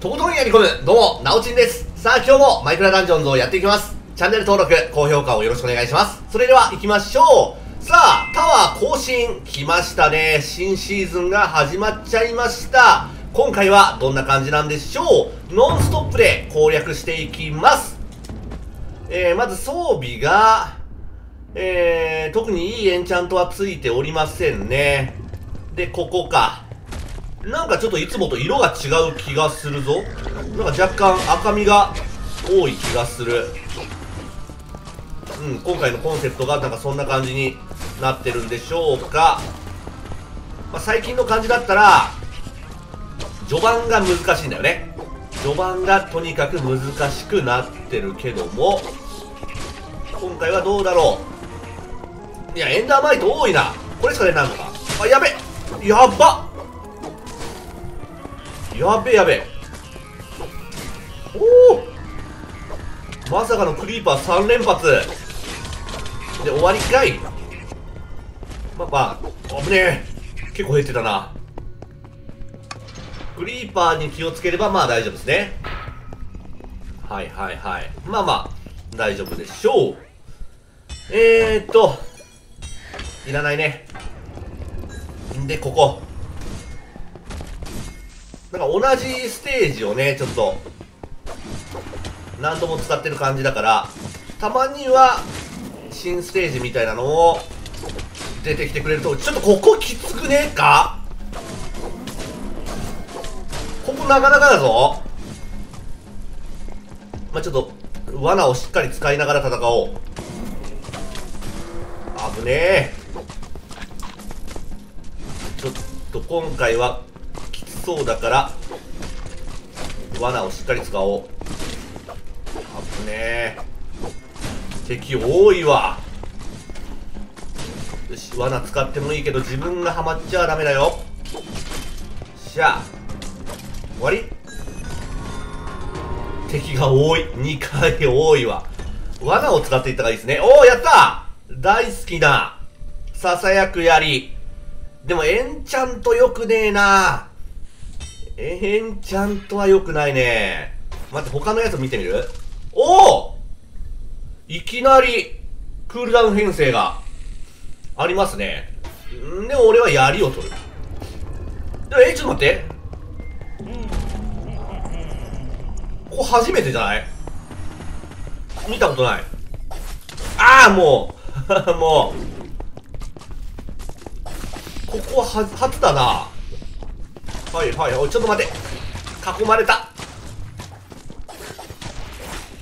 とことんやり込む、どうも、なおちんです。さあ、今日もマイクラダンジョンズをやっていきます。チャンネル登録、高評価をよろしくお願いします。それでは行きましょう。さあ、タワー更新、来ましたね。新シーズンが始まっちゃいました。今回はどんな感じなんでしょうノンストップで攻略していきます。えー、まず装備が、えー、特にいいエンチャントはついておりませんね。で、ここか。なんかちょっといつもと色が違う気がするぞ。なんか若干赤みが多い気がする。うん、今回のコンセプトがなんかそんな感じになってるんでしょうか。まあ、最近の感じだったら、序盤が難しいんだよね。序盤がとにかく難しくなってるけども、今回はどうだろう。いや、エンダーマイト多いな。これしか出ないのか。あ、やべやっやべえやべえ。おおまさかのクリーパー3連発。で終わりかい。まあまあ危ねえ。結構減ってたな。クリーパーに気をつければまあ大丈夫ですね。はいはいはい。まあまあ大丈夫でしょう。えーっと。いらないね。でここ。なんか同じステージをね、ちょっと、何度も使ってる感じだから、たまには、新ステージみたいなのを、出てきてくれると、ちょっとここきつくねえか？ここなかなかだぞ。まあ、ちょっと、罠をしっかり使いながら戦おう。危ねえ。ちょっと今回は、そうだから罠をしっかり使おう。あぶねえ。敵多いわ。よし罠使ってもいいけど自分がハマっちゃダメだよ。しゃ。あ終わり。敵が多い。2回多いわ。罠を使っていった方がいいですね。おおやった！大好きなささやく槍。でもエンチャントよくねえな。エンチャントは良くないね。待って、他のやつ見てみる？おおいきなり、クールダウン編成がありますね。んで、俺は槍を取る。え、ちょっと待って。ここ初めてじゃない？見たことない。ああ、もう。もう。ここはは初だな。はいはいおいちょっと待って。囲まれた。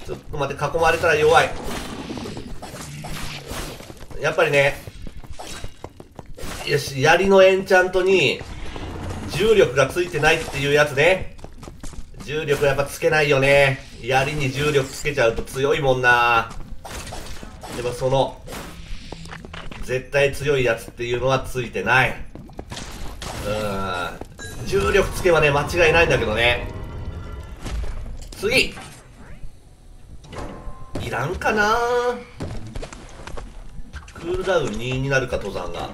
ちょっと待って囲まれたら弱い。やっぱりねよし槍のエンチャントに重力がついてないっていうやつね。重力やっぱつけないよね。槍に重力つけちゃうと強いもんな。でもその絶対強いやつっていうのはついてない。うん。重力つけばね、間違いないんだけどね。次いらんかなクールダウン2になるか、登山が。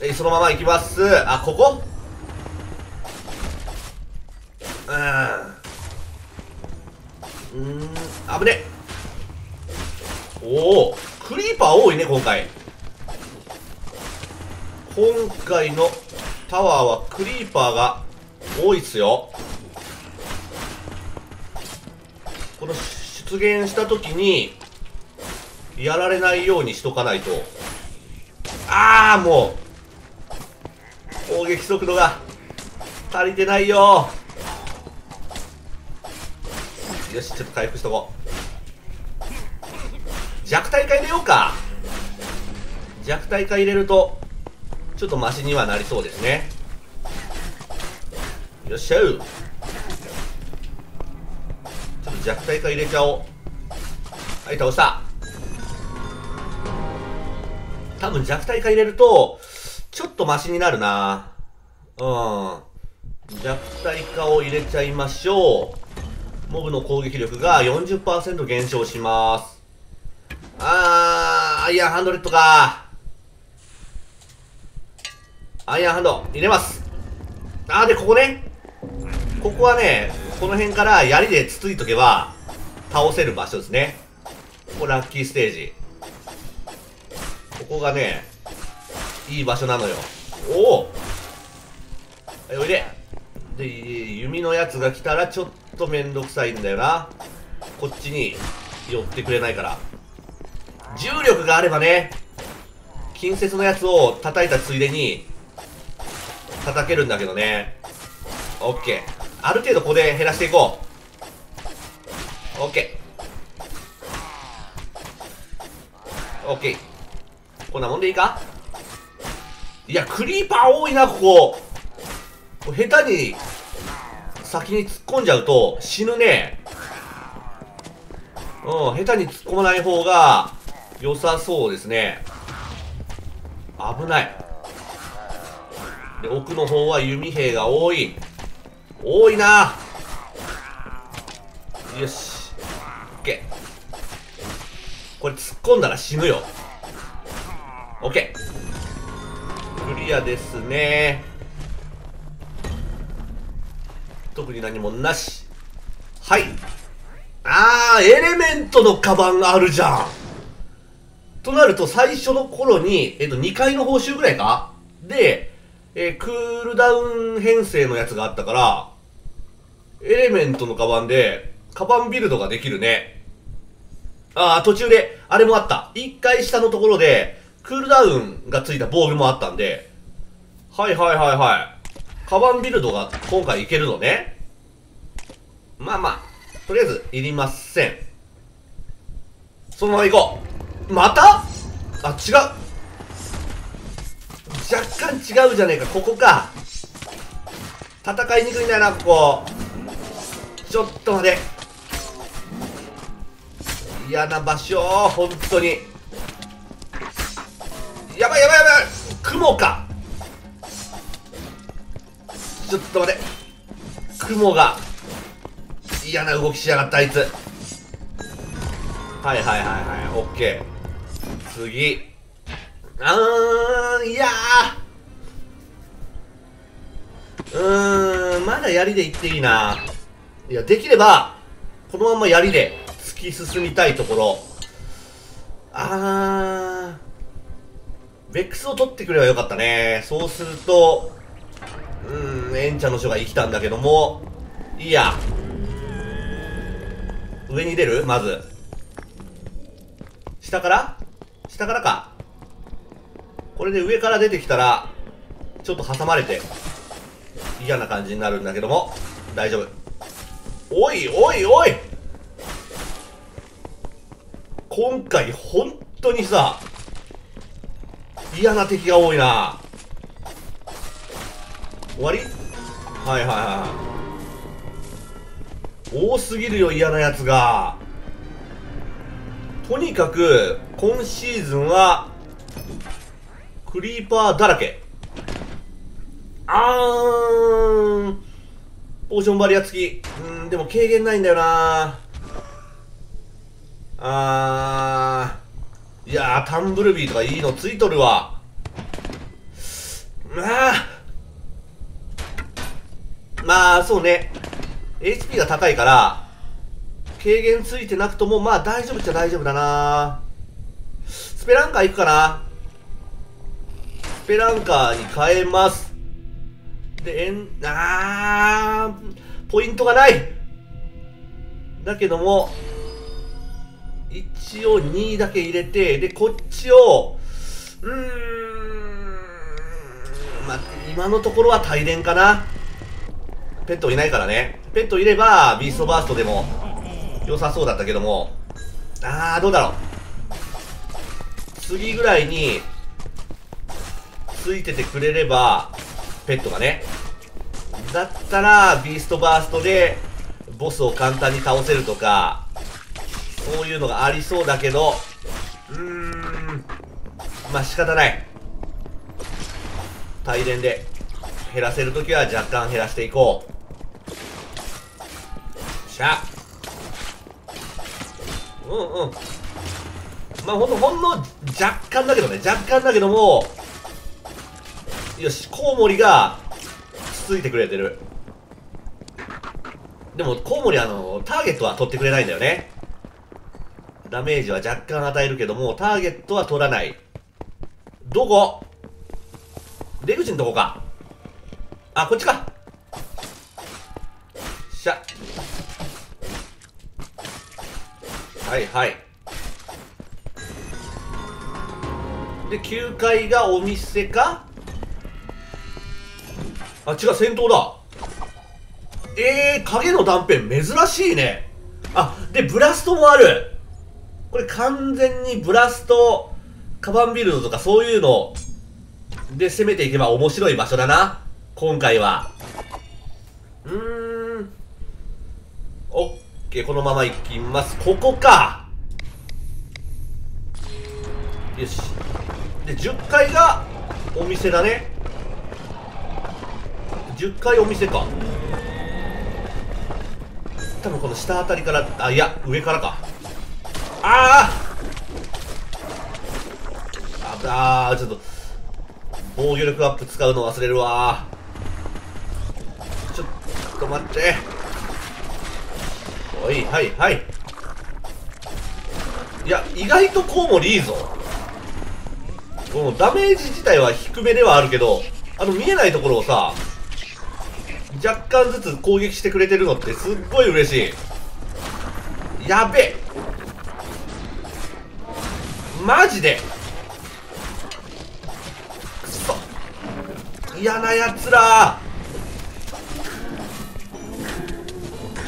えそのまま行きます。あ、ここ？うん。うん、危ねおおクリーパー多いね、今回。今回のタワーはクリーパーが多いっすよ。この出現した時にやられないようにしとかないと。ああもう攻撃速度が足りてないよ。よしちょっと回復しとこう。弱体化入れようか。弱体化入れるとちょっとマシにはなりそうですね。よっしゃう。ちょっと弱体化入れちゃおう。はい倒した。多分弱体化入れるとちょっとマシになるな。うん。弱体化を入れちゃいましょう。モブの攻撃力が40%減少します。あーアイアンハンドレッドか。アイアンハンド入れます。あーでここね。ここはねこの辺から槍でつついとけば倒せる場所ですね。ここラッキーステージ。ここがねいい場所なのよ。おおおいで。で弓のやつが来たらちょっとめんどくさいんだよな。こっちに寄ってくれないから。重力があればね近接のやつを叩いたついでに叩けるんだけどね。オッケーある程度ここで減らしていこう。オッケーオッケーこんなもんでいいか？いやクリーパー多いなここ。下手に先に突っ込んじゃうと死ぬね。うん下手に突っ込まない方が良さそうですね。危ない。で奥の方は弓兵が多い。多いな。よし。OK これ突っ込んだら死ぬよ。OK クリアですね。特に何もなし。はい。あーエレメントのカバンあるじゃん。となると最初の頃に、えっと、2階の報酬ぐらいか？で、えー、クールダウン編成のやつがあったから、エレメントのカバンで、カバンビルドができるね。ああ、途中で、あれもあった。1階下のところで、クールダウンがついた防具もあったんで、はいはいはいはい。カバンビルドが今回いけるのね。まあまあ、とりあえず、いりません。そのまま行こう。また？あ違う若干違うじゃねえか。ここか。戦いにくいんだよなここ。ちょっと待て。嫌な場所本当に。やばいやばいやばい。雲か。ちょっと待て。雲が。嫌な動きしやがったあいつ。はいはいはいはい。オッケー。次。あーいやー。うーんまだ槍でいっていいな。いやできればこのまま槍で突き進みたいところ。あーベックスを取ってくればよかったね。そうするとうんエンチャの書が生きたんだけども。いいや。上に出る？まず。下から？下からか。これで上から出てきたら、ちょっと挟まれて、嫌な感じになるんだけども、大丈夫。おいおいおい今回本当にさ、嫌な敵が多いな。終わり？はいはいはい。多すぎるよ、嫌なやつが。とにかく、今シーズンは、クリーパーだらけ。あーん。ポーションバリア付き。うん、でも軽減ないんだよなあー。いやー、タンブルビーとかいいのついとるわ。まあ。まあ、そうね。HP が高いから、軽減ついてなくとも、まあ大丈夫っちゃ大丈夫だなスペランカー行くかなペランカーに変えます。で、えん、あー、ポイントがないだけども、一応2だけ入れて、で、こっちを、うーん、まあ、今のところは大連かな。ペットいないからね。ペットいれば、ビーストバーストでも良さそうだったけども、あー、どうだろう。次ぐらいに、ついててくれれば、ペットがね。だったら、ビーストバーストで、ボスを簡単に倒せるとか、そういうのがありそうだけど、うーん、まあ仕方ない。大連で減らせるときは若干減らしていこう。よっしゃうんうんまあほんとほんの若干だけどね若干だけどもよしコウモリがつついてくれてるでも、コウモリあの、ターゲットは取ってくれないんだよね。ダメージは若干与えるけども、ターゲットは取らない。どこ？出口のとこか。あ、こっちか。しゃ。はいはい。で、9階がお店か？あ、違う、戦闘だ。えー、影の断片珍しいね。あ、で、ブラストもある。これ完全にブラスト、カバンビルドとかそういうので攻めていけば面白い場所だな。今回は。うーん。オッケー、このまま行きます。ここか。よし。で、10階がお店だね。10階お店か。多分この下あたりからあいや上からか。ああああちょっと防御力アップ使うの忘れるわちょっと待って。おいはいはい。いや意外とコウモリいいぞもうダメージ自体は低めではあるけどあの見えないところをさ若干ずつ攻撃してくれてるのってすっごい嬉しい。やべえ。マジで。くそ。嫌なやつら。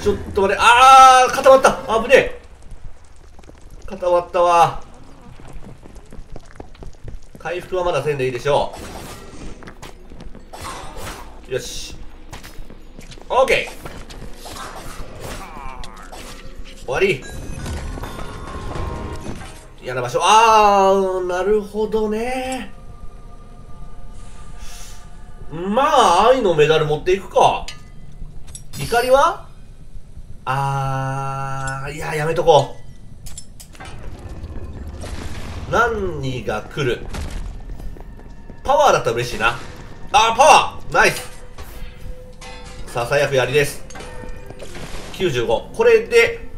ちょっと待って。あー固まった。危ねえ。固まったわ。回復はまだせんでいいでしょう。よし。オッケー終わり。嫌な場所あーなるほどね。まあ愛のメダル持っていくか。怒りは？あーいややめとこう。何が来る？パワーだったら嬉しいな。あーパワー！ナイス。ささやくやりです。95これで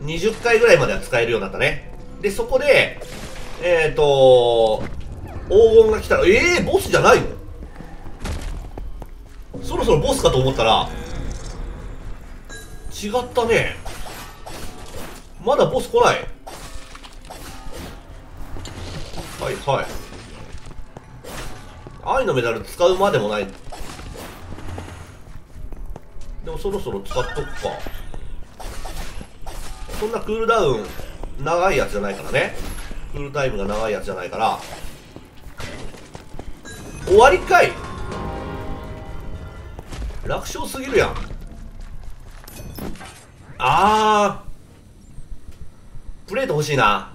20回ぐらいまでは使えるようになったね。でそこでえっ、ー、と黄金が来たらええー、ボスじゃないの？そろそろボスかと思ったら違ったね。まだボス来ない。はいはい。愛のメダル使うまでもない。でもそろそろ使っとくか。そんなクールダウン長いやつじゃないからね。クールタイムが長いやつじゃないから。終わりかい。楽勝すぎるやん。あー。プレート欲しいな。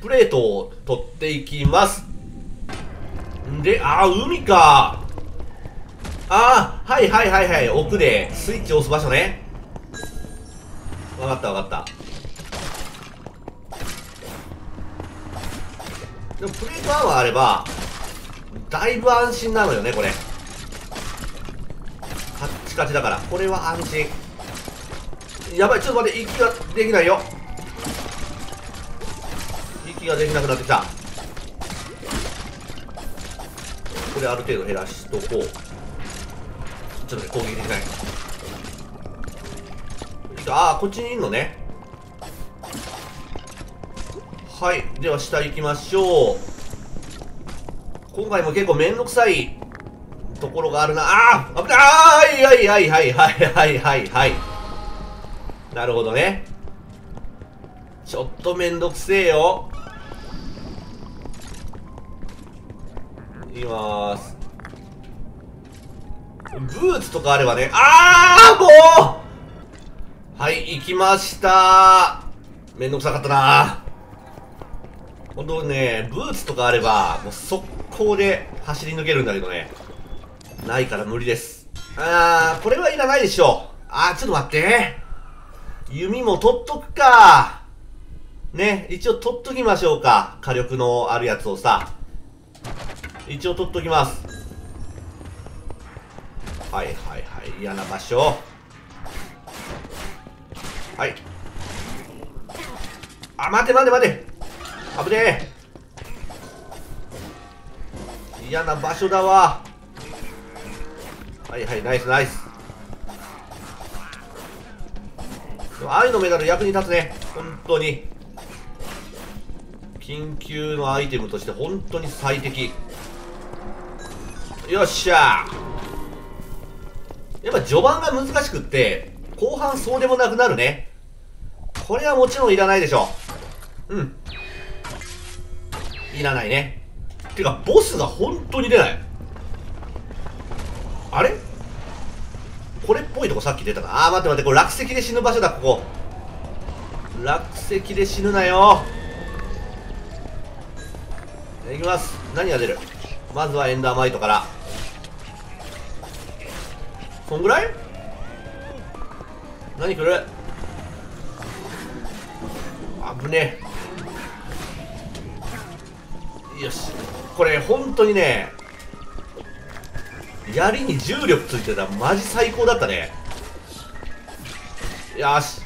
プレートを取っていきます。であー海か。ああはいはいはいはい。奥でスイッチ押す場所ね。分かった分かった。でもプレートアーマーあればだいぶ安心なのよねこれ。カッチカチだから。これは安心。やばいちょっと待って息ができないよ。息ができなくなってきた。これある程度減らしとこう。ちょっと攻撃できない。ああこっちにいるのね。はいでは下行きましょう。今回も結構めんどくさいところがあるな。ああ危ない。あはいはいはいはいはいはいはい。なるほどね。ちょっとめんどくせえよ。いきます。ブーツとかあればね。あーもうはい、行きましためんどくさかったな本当ね、ブーツとかあれば、もう速攻で走り抜けるんだけどね。ないから無理です。あー、これはいらないでしょう。あー、ちょっと待って。弓も取っとくか。ね、一応取っときましょうか。火力のあるやつをさ。一応取っときます。はいはいはい。嫌な場所。はい。あ待て待て待て。危ねえ。嫌な場所だわ。はいはいナイスナイス。愛のメダル役に立つね。本当に。緊急のアイテムとして本当に最適。よっしゃ。やっぱ序盤が難しくって後半そうでもなくなるね。これはもちろんいらないでしょう。うん。いらないね。てかボスが本当に出ない。あれ？これっぽいとこさっき出たな？あー待って待ってこれ落石で死ぬ場所だここ。落石で死ぬなよ。いきます。何が出る？まずはエンダーマイトから。そんぐらい？何来る危ねえ。よし。これ本当にね槍に重力ついてた。らマジ最高だったね。よし。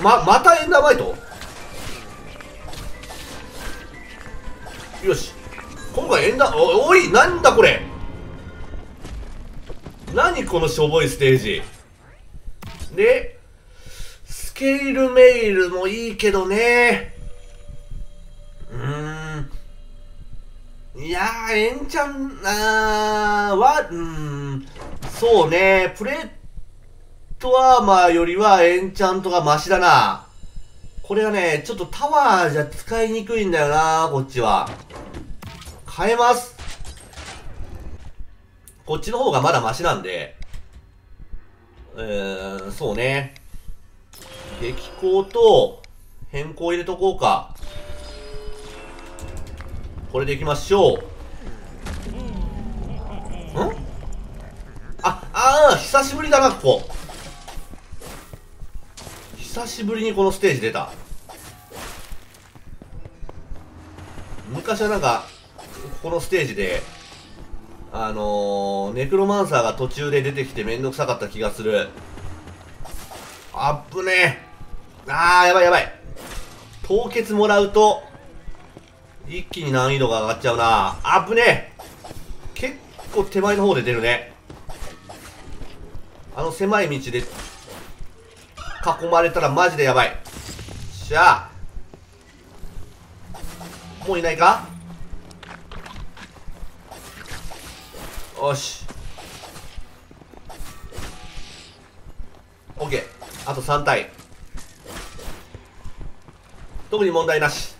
ままたエンダーマイト？よし。今回エンダーおおいなんだこれ。何このしょぼいステージ。でスケールメイルもいいけどね。うーん。いやーエンチャンあーはうーん。そうね。プレートアーマーよりはエンチャントがマシだな。これはね、ちょっとタワーじゃ使いにくいんだよなこっちは。変えます。こっちの方がまだマシなんで、えーん、そうね。激光と変更入れとこうか。これでいきましょう。ん？あ、ああ、久しぶりだな、ここ。久しぶりにこのステージ出た昔はなんかこのステージであのー、ネクロマンサーが途中で出てきてめんどくさかった気がする。あっぶねあーやばいやばい。凍結もらうと一気に難易度が上がっちゃうな。あっぶね結構手前の方で出るね。あの狭い道で囲まれたらマジでやばい。しゃあ。もういないか？よしオッケーあと3体特に問題なし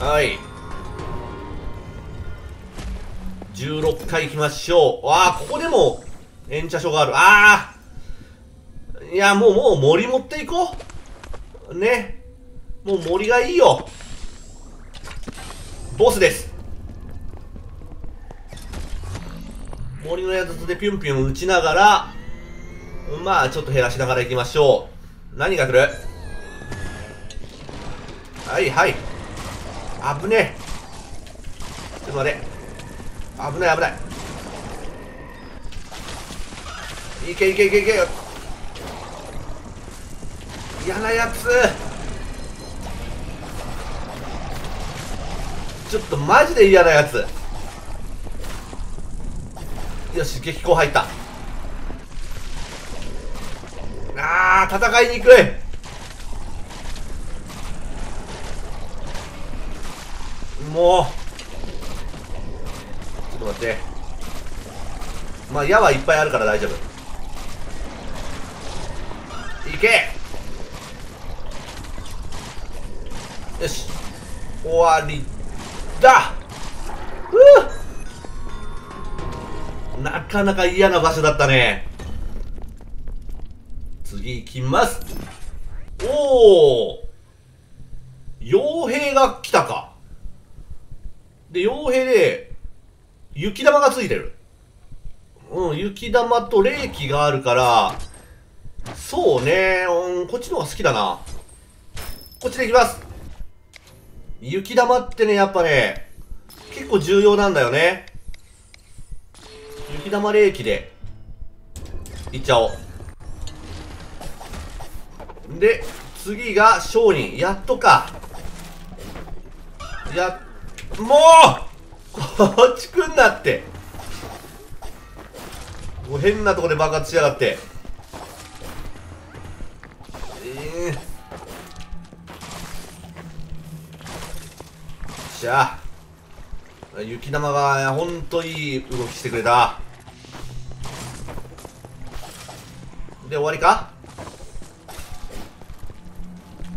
はい16回いきましょうわあここでも延茶所があるああいや、もう、もう森持っていこう。ね。もう森がいいよ。ボスです。森のやつでピュンピュン打ちながら、まあ、ちょっと減らしながら行きましょう。何が来る？はいはい。危ねえ。ちょっと待って。危ない危ない。いけいけいけいけ嫌なやつちょっとマジで嫌なやつよし激光入った。あー戦いにく。いもう。ちょっと待って。まあ矢はいっぱいあるから大丈夫。いけ。よし。終わりだ。かなか嫌な場所だったね。次行きます。おお傭兵が来たか。で傭兵で雪玉がついてる。うん雪玉と冷気があるからそうね、うん、こっちの方が好きだな。こっちで行きます。雪玉ってね、やっぱね、結構重要なんだよね。雪玉冷気でいっちゃおう。で次が商人。やっとか。やもう！こっち来んなって。もう変なとこで爆発しやがって。ええー、じゃ。あ雪玉がほんといい動きしてくれた。で終わりか？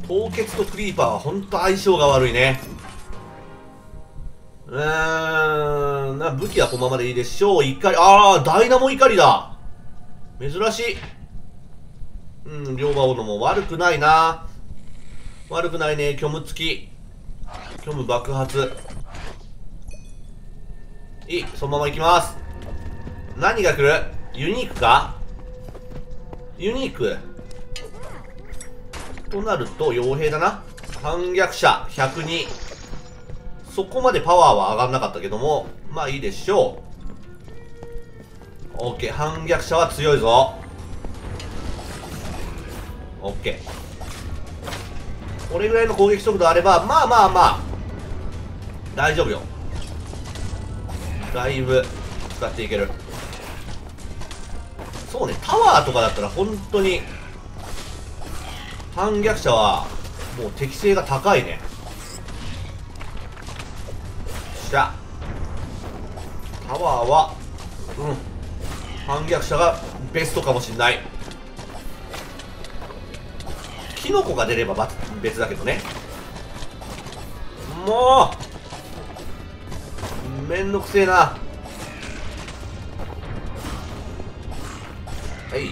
凍結とクリーパーはほんと相性が悪いね。うーんな武器はこのままでいいでしょう。怒りああダイナモ怒りだ。珍しい。うん両馬斧も悪くないな。悪くないね虚無付き。虚無爆発。いいそのまま行きます。何が来る？ユニークか？ユニーク。となると傭兵だな。反逆者。102そこまでパワーは上がんなかったけども。まあいいでしょう。OK 反逆者は強いぞ。OK これぐらいの攻撃速度あればまあまあまあ。大丈夫よ。だいぶ使っていける。そうねタワーとかだったら本当に反逆者はもう適性が高いね。しゃ。タワーはうん。反逆者がベストかもしんない。キノコが出れば別だけどね。もうめんどくせえな。はい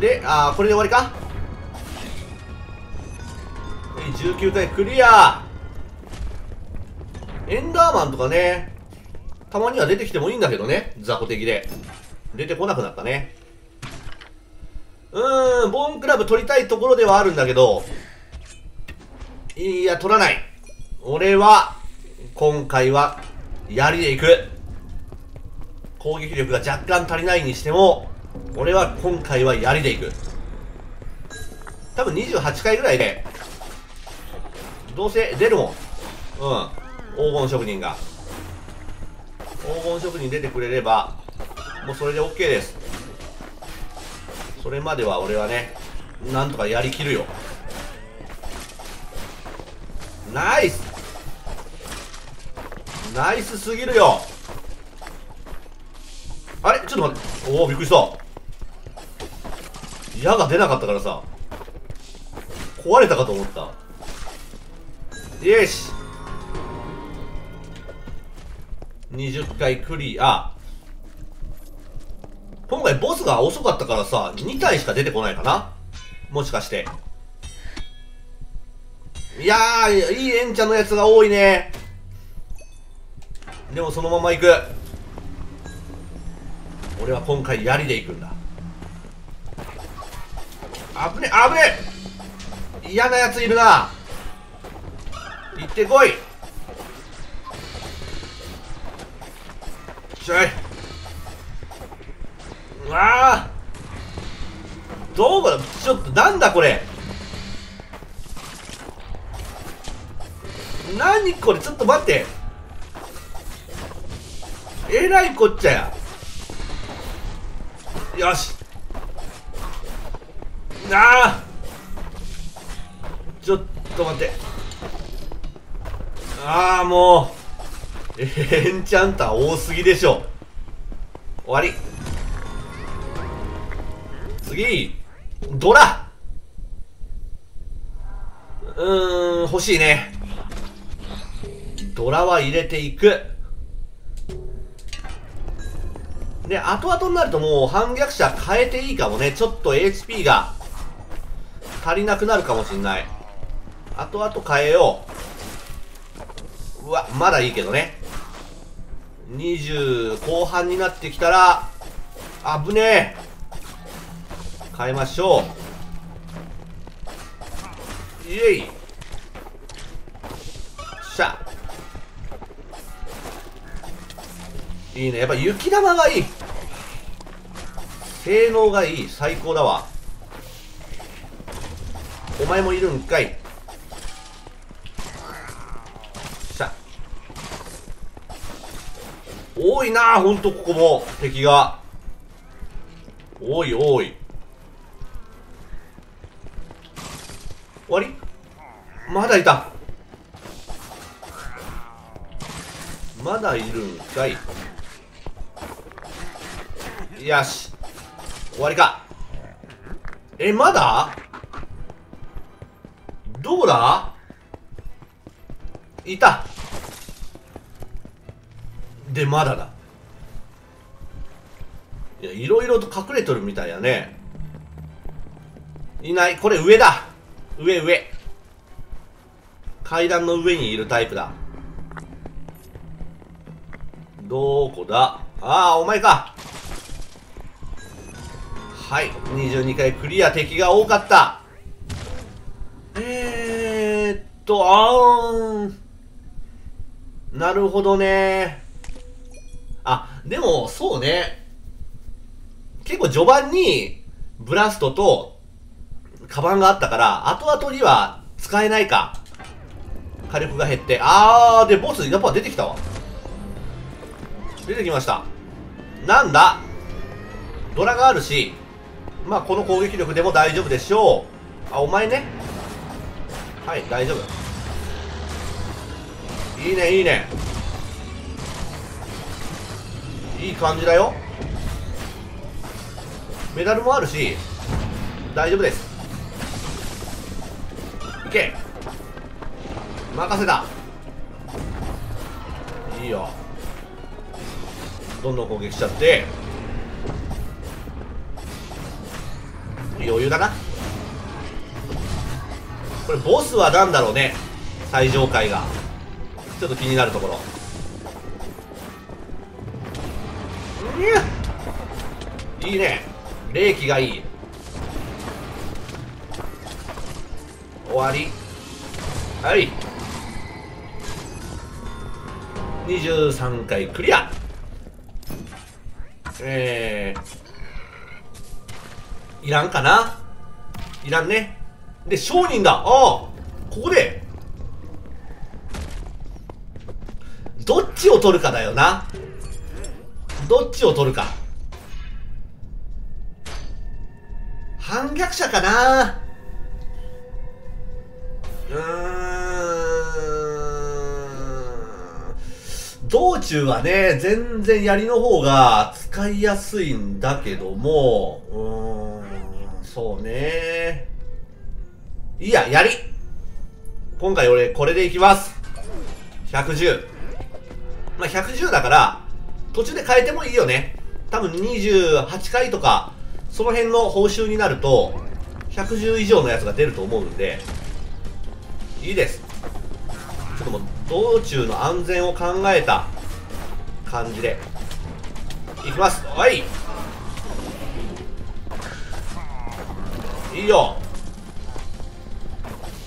で、あー、これで終わりか？はい19回クリアエンダーマンとかね、たまには出てきてもいいんだけどね、雑魚的で。出てこなくなったね。うーん、ボーンクラブ取りたいところではあるんだけど、いや、取らない。俺は、今回は、槍で行く。攻撃力が若干足りないにしても、俺は今回は槍でいく。多分28回ぐらいでどうせ出るもん。うん。黄金職人が。黄金職人出てくれればもうそれで OK です。それまでは俺はねなんとかやりきるよ。ナイス。ナイスすぎるよ。あれ？ちょっと待って。おおびっくりした。矢が出なかったからさ。壊れたかと思った。よし。20回クリア。今回ボスが遅かったからさ2体しか出てこないかな。もしかして。いやーいいエンチャのやつが多いね。でもそのまま行く。俺は今回槍で行くんだ。危ね危ね嫌なやついるな！行ってこい！ちょい。うわどうだちょっとなんだこれ？何これ？ちょっと待って。えらいこっちゃや。よし。ああちょっと待って。ああもう。エンチャンター多すぎでしょ。終わり。次。ドラ。うーん欲しいね。ドラは入れていく。で、後々になるともう反逆者変えていいかもね。ちょっと HP が足りなくなるかもしんない。後々変えよう。うわ、まだいいけどね。20後半になってきたら、危ねえ。変えましょう。イエイ。しゃ。いいね。やっぱ雪玉がいい。性能がいい最高だわ。お前もいるんかい。さ。多いなほんとここも敵が。多い多い。終わり？まだいた。まだいるんかい。よし。終わりか。えまだ？どうだ？いた。でまだだ。いやいろいろと隠れとるみたいやね。いない。これ上だ。上上。階段の上にいるタイプだ。どこだ？ああお前か。はい。22回クリア敵が多かった。えー、っとあーなるほどね。あでもそうね。結構序盤にブラストとカバンがあったから後々には使えないか。火力が減って。あーでボスやっぱ出てきたわ。出てきました。なんだ？ドラがあるしまあこの攻撃力でも大丈夫でしょう。あお前ね。はい大丈夫。いいねいいね。いい感じだよ。メダルもあるし大丈夫です。いけ。任せた。いいよ。どんどん攻撃しちゃって。余裕だな。これボスは何だろうね。最上階が。ちょっと気になるところ。いいね。冷気がいい。終わり。はい。23回クリア。えー、いらんかな？いらんね。で商人だ。ああここで。どっちを取るかだよな。どっちを取るか。反逆者かな。うーん。道中はね全然槍の方が使いやすいんだけども。うーん。そうね。いいや槍今回俺これでいきます。110まあ110だから途中で変えてもいいよね。多分28回とかその辺の報酬になると110以上のやつが出ると思うんで。いいです。ちょっともう道中の安全を考えた感じで。いきます。はい。いいよ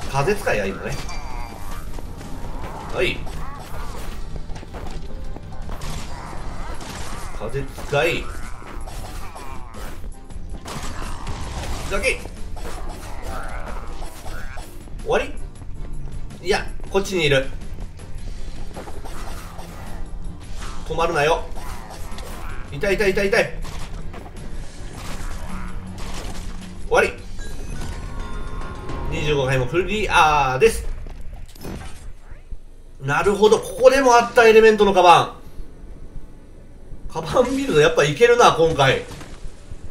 風使いや今ね。はい。風使い。だけ。終わり。いやこっちにいる。止まるなよ。痛い痛い痛い痛い。終わり。25回もクリアです。なるほど。ここでもあったエレメントのカバン。カバン見るとやっぱいけるな今回。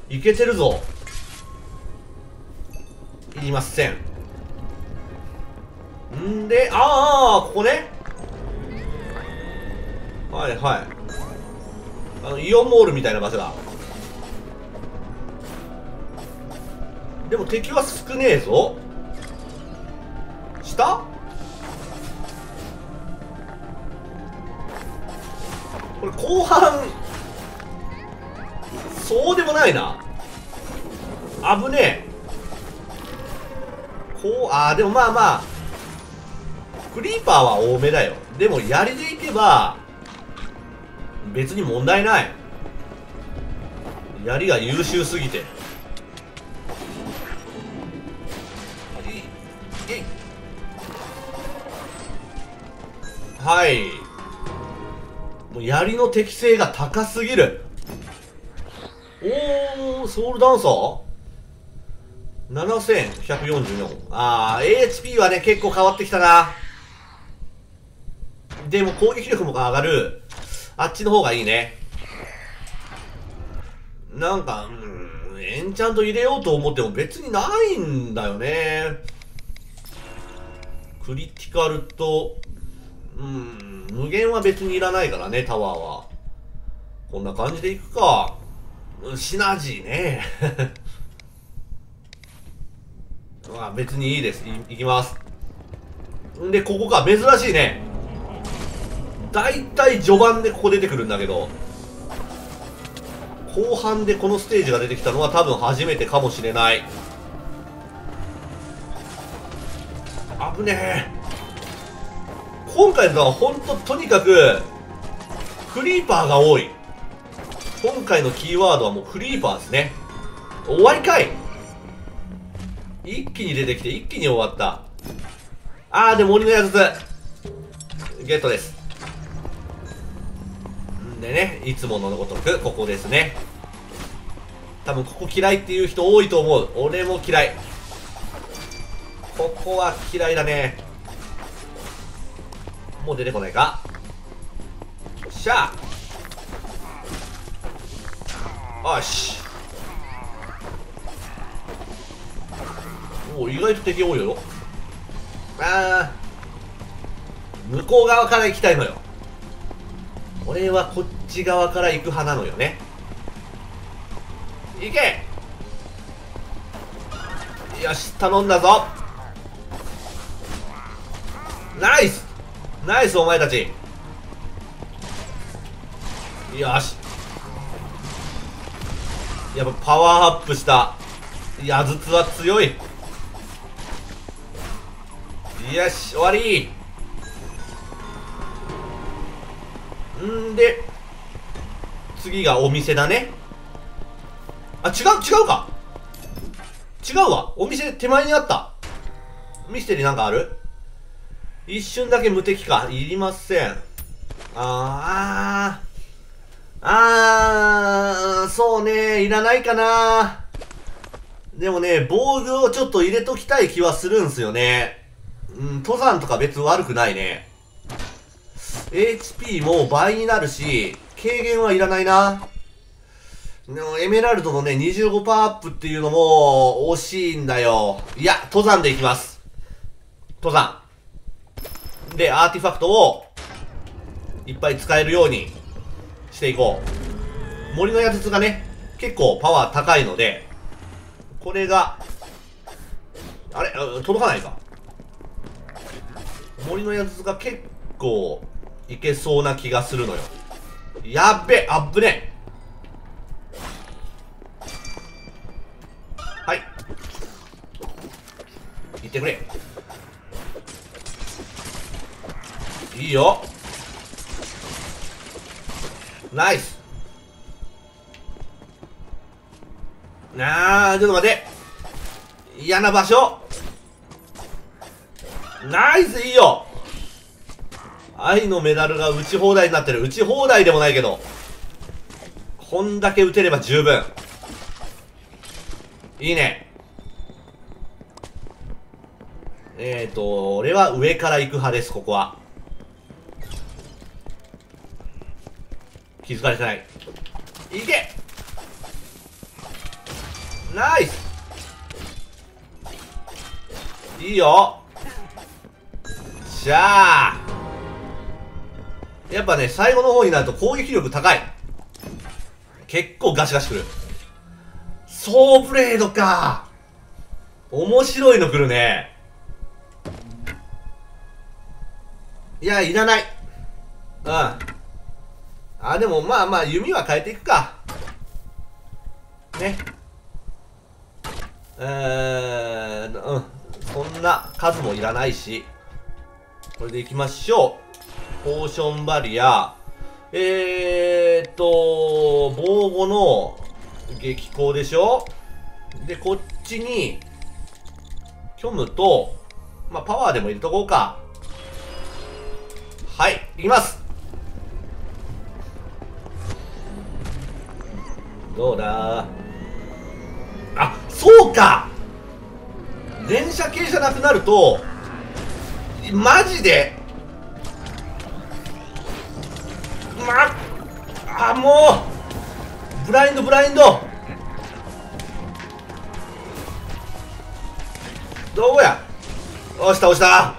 いけてるぞ。いりません。んでああここね。はいはい。あのイオンモールみたいな場所だ。でも敵は少ねえぞ。下これ後半。そうでもないな。危ねえ。こうああでもまあまあ。クリーパーは多めだよ。でも槍でいけば別に問題ない。槍が優秀すぎて。はい。もう槍の適性が高すぎる。おーソウルダンサー？7144ああ HP はね結構変わってきたな。でも攻撃力も上がる。あっちの方がいいね。なんか、うん、エンチャント入れようと思っても別にないんだよね。クリティカルとうん。無限は別にいらないからねタワーは。こんな感じでいくか。シナジーね。まあ別にいいです。いいきます。んでここか。珍しいね。大体序盤でここ出てくるんだけど。後半でこのステージが出てきたのは多分初めてかもしれない。危ねえ。今回のは本当とにかくクリーパーが多い。今回のキーワードはもうクリーパーですね。終わりかい。一気に出てきて一気に終わった。あーで森のやつ。ゲットです。んでねいつものごとくここですね。多分ここ嫌いっていう人多いと思う。俺も嫌い。ここは嫌いだね。もう出てこないか。よっしゃ。よし。お意外と敵多いよ。あー。向こう側から行きたいのよ。俺はこっち側から行く派なのよね。行け。よし頼んだぞ。ナイス。ナイスお前たち。よし。やっぱパワーアップした矢筒は強い。よし終わり。んで次がお店だね。あ違う違うか。違うわ。お店手前にあった。ミステリーなんかある？一瞬だけ無敵かいりませんあーあー、そうね、いらないかな。でもね、防具をちょっと入れときたい気はするんすよね。うん、登山とか別悪くないね。HP も倍になるし、軽減はいらないな。でも、エメラルドのね、25%アップっていうのも、惜しいんだよ。いや、登山でいきます。登山。で、アーティファクトを、いっぱい使えるようにしていこう。森の矢筒がね、結構パワー高いので、これが、あれ？届かないか。森の矢筒が結構いけそうな気がするのよ。やっべあっぶねはい。行ってくれ。いいよ。ナイス。なあちょっと待って。嫌な場所。ナイスいいよ。愛のメダルが打ち放題になってる。打ち放題でもないけど。こんだけ打てれば十分。いいね。えっ、ー、と俺は上から行く派ですここは。気づかれてない。いけ！ナイス！いいよ！しゃあやっぱね最後の方になると攻撃力高い。結構ガシガシくる。ソーブレードか！面白いの来るね！いやいらない。うん。あ、でもまあまあ弓は変えていくか。ね。えー、うん。そんな数もいらないし。これでいきましょう。ポーションバリア。えーっと、防護の激高でしょで、こっちに、虚無と、まあ、パワーでも入れとこうか。はい、いきますどうだ？あ、そうか連射系じゃなくなると、マジで、ま、あ、もう、ブラインド、ブラインド。どこや？よし、倒した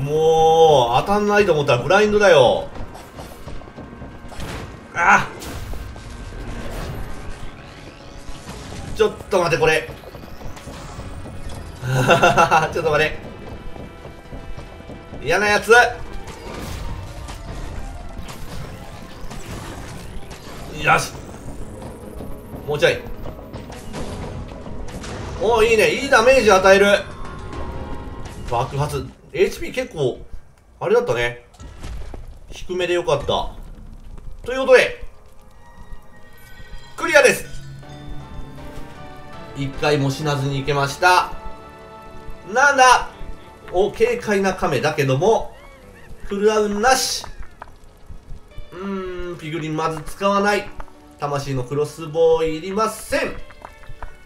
もう、当たんないと思ったらブラインドだよ。あちょっと待って、これ。ちょっと待って。嫌なやつ。よし。もうちょい。おおいいね。いいダメージ与える。爆発。HP 結構あれだったね。低めでよかった。ということでクリアです。一回も死なずにいけましたなんだお軽快な亀だけどもクルダウンなしうーんピグリンまず使わない魂のクロスボウいりません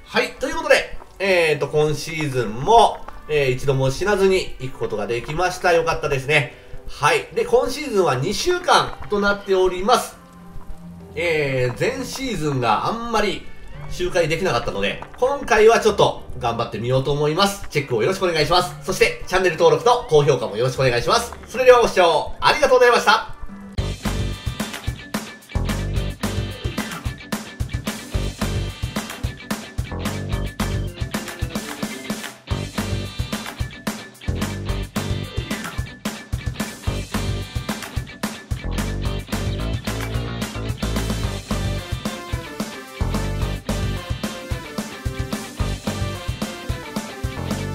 はいということでえーと、今シーズンも、えー、一度も死なずに行くことができました。よかったですね。はい。で、今シーズンは2週間となっております。えー、前シーズンがあんまり周回できなかったので、今回はちょっと頑張ってみようと思います。チェックをよろしくお願いします。そして、チャンネル登録と高評価もよろしくお願いします。それではご視聴ありがとうございました。